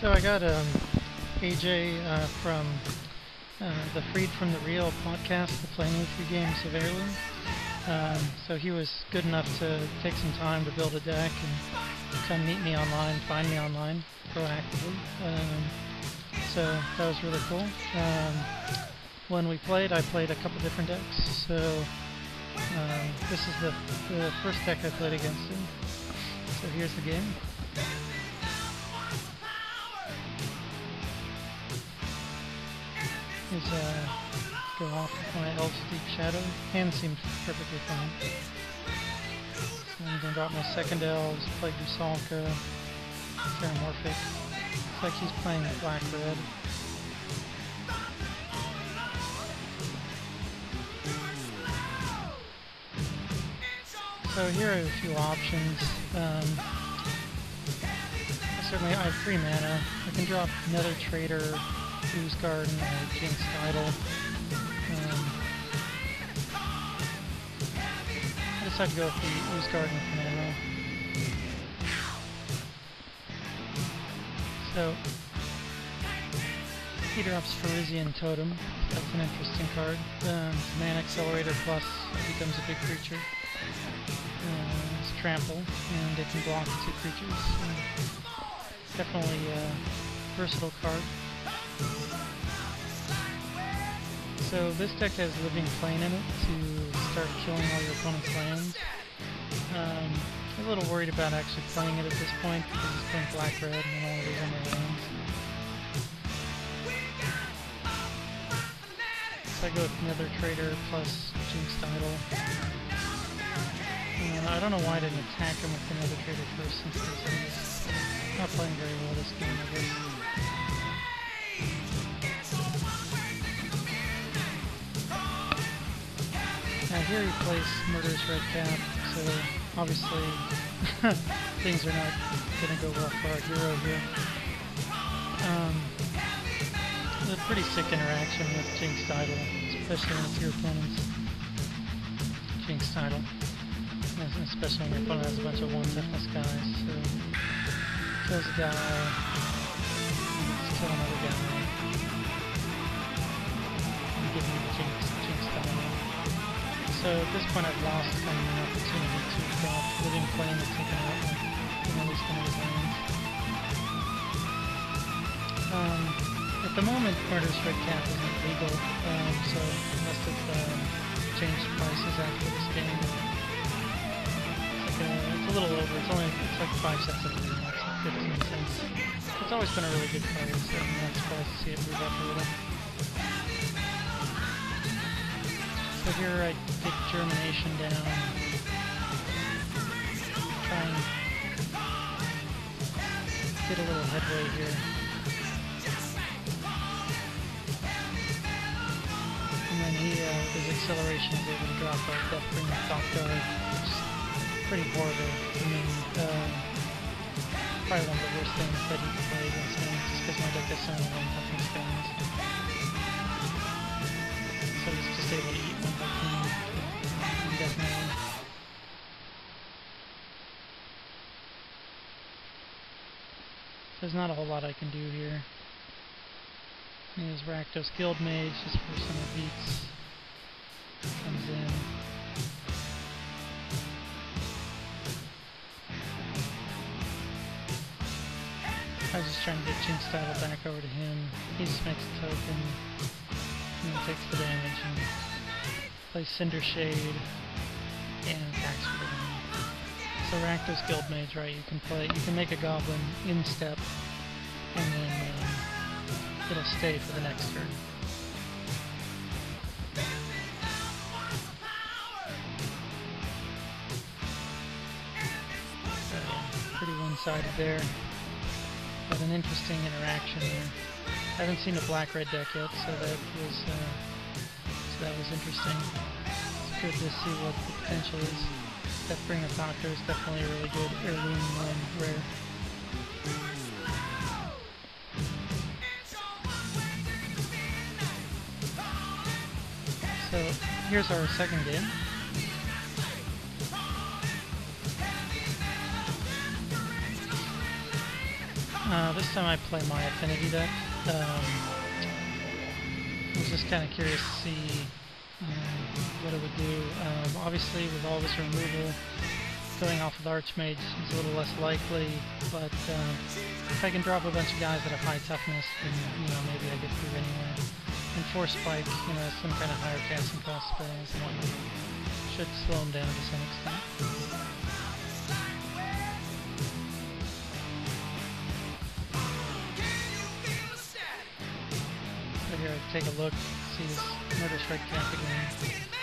So I got um, AJ uh, from uh, the Freed from the Real podcast, the Playing With You games of Heirloom. Um, so he was good enough to take some time to build a deck and come meet me online, find me online proactively. Um, so that was really cool. Um, when we played, I played a couple different decks. So um, this is the, the first deck I played against him. So here's the game. Here's uh, go off my Elf's Deep Shadow. Hand seems perfectly fine. I'm gonna drop my second Elves, play Rusalka, Terramorphic. Looks like he's playing black red. So here are a few options. Um, certainly I have free mana. I can drop another Traitor, Ooze Garden, or Jinxed Idol. Um, I decided to go with the Ooze Garden now. So, he drops Phyrexian Totem. That's an interesting card. Um, mana Accelerator plus becomes a big creature. Uh, it's trample, and it can block two creatures. Definitely a versatile card. So this deck has Living Plane in it to start killing all your opponent's lands. Um, I'm a little worried about actually playing it at this point because he's playing black-red and I don't want lands. So I go with Nether Traitor plus Jinxed Idol. Uh, I don't know why I didn't attack him with the Nether Traitor first since he's not playing very well this game, I guess. Now here he plays Murderous Red Cap, so obviously things are not going to go well for our hero here. Um, a pretty sick interaction with Jinxed Idol, especially it's your opponent's Jinxed Idol. Especially when your opponent has a bunch of one toughness guys, so kills a guy, let's kill another guy. And give me the Jinx. So at this point I've lost kind of an opportunity to drop Living Flame and take out like, you know, these kind of lands. Um, at the moment, Murderous Redcap isn't legal, um, so I must have uh, changed prices after this game. It's, like a, it's a little over, it's only, it's like 5 cents a that's like 15 cents. It's always been a really good card, so I'm not surprised to see it move up a little. So here I get germination down. Try and get a little headway here. And then he, uh, his acceleration, is able to drop a Deathbringer Thoctar which is pretty horrible. I mean, uh, probably one of the worst things that he can play against me, just because my deck has so many one toughness spells. So he's just able to There's not a whole lot I can do here. There's Rakdos Guildmage just for some beats. Comes in. I was just trying to get Jinxed Idol back over to him. He just makes a token and takes the damage and plays Cinder Shade and attacks for the damage. So Rakdos Guildmage, right, you can play you can make a goblin in step and then it'll stay for the next turn. Pretty one-sided there. But an interesting interaction there. I haven't seen a black-red deck yet, so that was uh, so that was interesting. It's good to see what the potential is. Deathbringer Thoctar is definitely a really good heirloom rare. So here's our second game. Uh, this time I play my affinity deck. Um, I was just kind of curious to see um, what it would do. Um, obviously, with all this removal, going off with Archmage is a little less likely, but uh, if I can drop a bunch of guys that have high toughness, then you know maybe I get through anyway. And Force Spike, you know, some kind of higher casting cost spells and whatnot should slow them down to some extent. So here, take a look, see this Murder Strike camp again.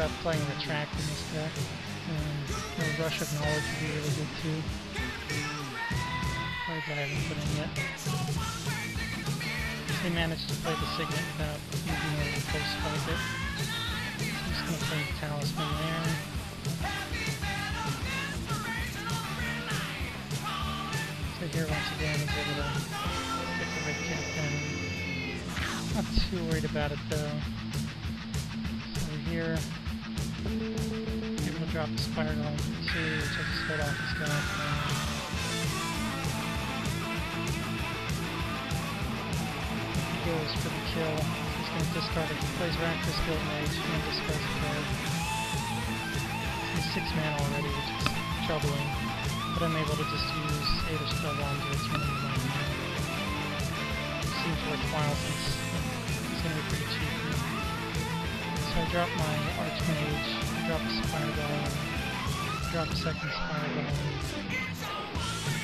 About playing Retract in this deck. And the Rush of Knowledge would be really good too. Cards I haven't put in yet. They managed to play the Signet without being able to Force Spike it. I'm just gonna play the Talisman there. So here once again is able to get the red captain. Not too worried about it though. So here, able to drop the Golem for two, which I just fed off his guy. Goes for the kill. He's going to discard it. He plays Rakdos Guild Mage and discards a card. He's six mana already, which is troubling. But I'm able to just use Aether Spellbomb to return him my hand. Seems worthwhile since it's going to be pretty cheap. So I drop my Archmage, drop a Spire Golem, drop a second Spire Golem,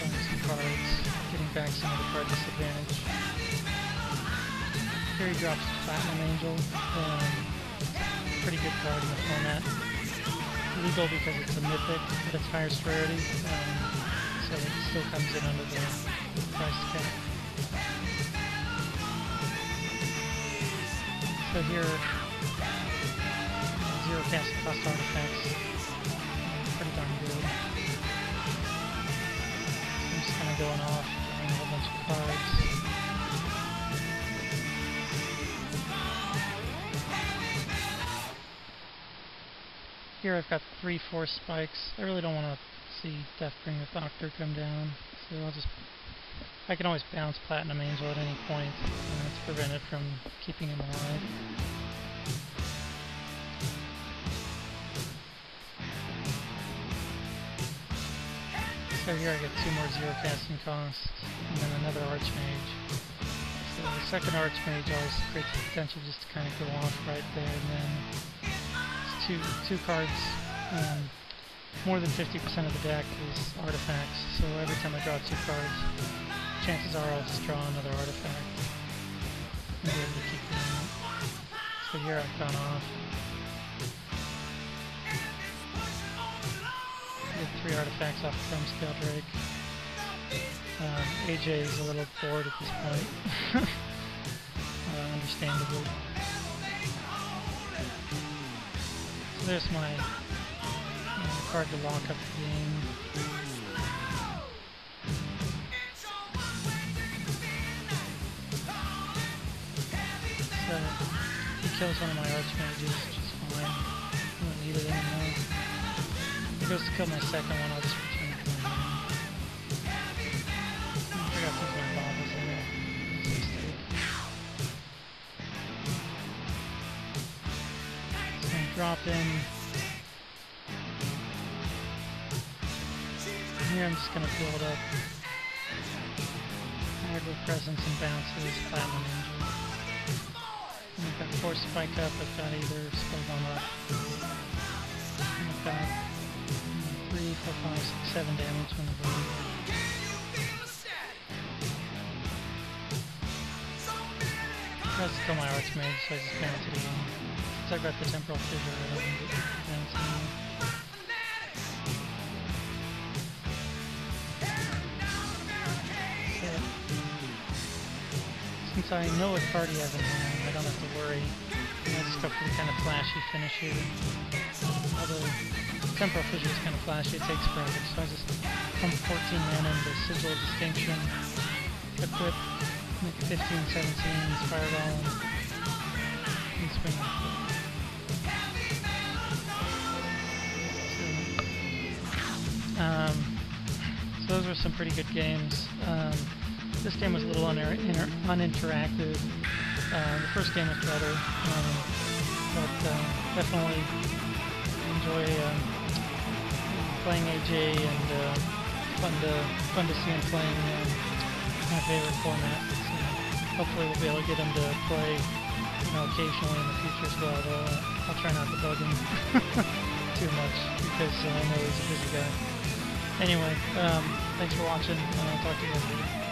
playing some cards, getting back some of the card disadvantage. Here he drops Platinum Angel, um, pretty good card in the format. Legal because it's a mythic at its highest rarity, um, so it still comes in under the price cap. So here, zero cost artifacts, pretty darn good. I'm just kind of going off, a whole bunch of cards. Here I've got three force spikes. I really don't want to see Deathbringer Thoctar come down, so I'll just... I can always bounce Platinum Angel at any point, and that's prevented from keeping him alive. So here I get two more zero casting costs, and then another Archmage. So the second Archmage always creates the potential just to kind of go off right there, and then it's two, two cards, um, more than 50% of the deck is artifacts, so every time I draw two cards, chances are I'll just draw another artifact and be able to keep doing it. So here I've gone off. Get three artifacts off from Scale Drake. Um, AJ is a little bored at this point. uh, understandably. So there's my card to lock up the game. So he kills one of my archmages, which is fine. I don't need it anymore. To kill my second one, I'll just return. I forgot my baubles in there. That's a mistake. So I drop in. Here I'm just gonna build up hardware presence and bounces, platinum angel. And I've got force spike up, I've got Aether Spellbomb up. And I've got four, five, six, seven damage on the. Tries to kill my archmage, so I just it again. Since I've got the temporal fissure, I since I know what party hand, I don't have to worry. I just go for the kind of flashy finish here. Although Temporal Fissure is kind of flashy, it takes forever, so I just pump 14 mana into Sigil of Distinction, equip, make it 15, 17, Spire Golem, hoping. So, um, so those were some pretty good games. Um, this game was a little uninter inter uninteractive. Uh, the first game was better, um, but uh, definitely enjoy um, playing AJ and uh, fun to fun to see him playing um, my favorite format. So hopefully we'll be able to get him to play you know, occasionally in the future as well. Uh, I'll try not to bug him too much because uh, I know he's a busy guy. Anyway, um, thanks for watching. I'll talk to you guys later.